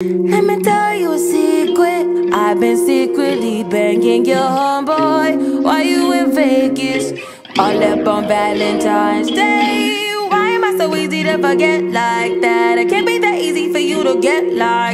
Let me tell you a secret. I've been secretly banging your homeboy while you in Vegas. All up on Valentine's Day. Why am I so easy to forget like that? It can't be that easy for you to get like.